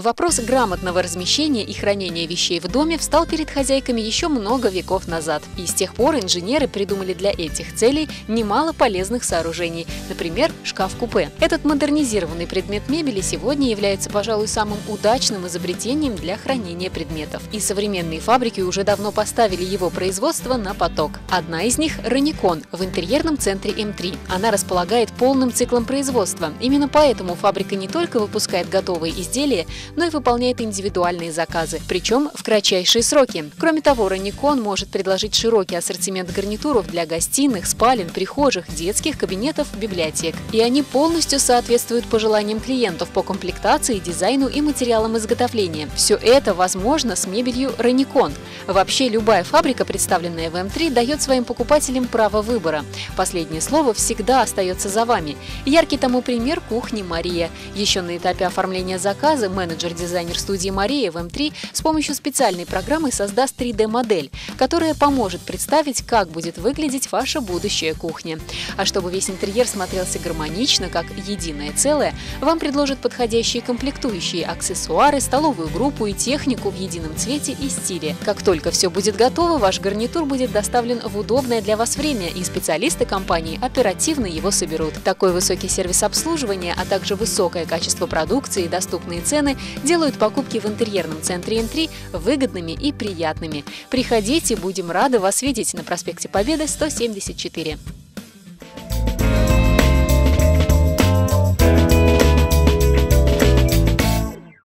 Вопрос грамотного размещения и хранения вещей в доме встал перед хозяйками еще много веков назад. И с тех пор инженеры придумали для этих целей немало полезных сооружений, например, шкаф-купе. Этот модернизированный предмет мебели сегодня является, пожалуй, самым удачным изобретением для хранения предметов. И современные фабрики уже давно поставили его производство на поток. Одна из них – Раникон в интерьерном центре М3. Она располагает полным циклом производства. Именно поэтому фабрика не только выпускает готовые изделия, но и выполняет индивидуальные заказы, причем в кратчайшие сроки. Кроме того, Раникон может предложить широкий ассортимент гарнитуров для гостиных, спален, прихожих, детских кабинетов, библиотек. И они полностью соответствуют пожеланиям клиентов по комплектации, дизайну и материалам изготовления. Все это возможно с мебелью Раникон. Вообще любая фабрика, представленная в М3, дает своим покупателям право выбора. Последнее слово всегда остается за вами. Яркий тому пример кухни Мария. Еще на этапе оформления заказа менеджер-дизайнер студии Мария в М3 с помощью специальной программы создаст 3D-модель, которая поможет представить, как будет выглядеть ваша будущая кухня. А чтобы весь интерьер смотрелся гармонично, как единое целое, вам предложат подходящие комплектующие, аксессуары, столовую группу и технику в едином цвете и стиле. Как только все будет готово, ваш гарнитур будет доставлен в удобное для вас время, и специалисты компании оперативно его соберут. Такой высокий сервис обслуживания, а также высокое качество продукции и доступные цены делают покупки в интерьерном центре М3 выгодными и приятными. Приходите, будем рады вас видеть на проспекте Победы 174.